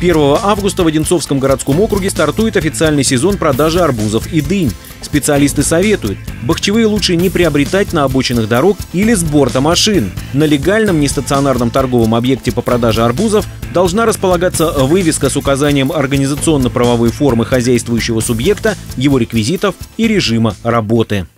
1 августа в Одинцовском городском округе стартует официальный сезон продажи арбузов и дынь. Специалисты советуют, бахчевые лучше не приобретать на обочинах дорог или с борта машин. На легальном нестационарном торговом объекте по продаже арбузов должна располагаться вывеска с указанием организационно-правовой формы хозяйствующего субъекта, его реквизитов и режима работы.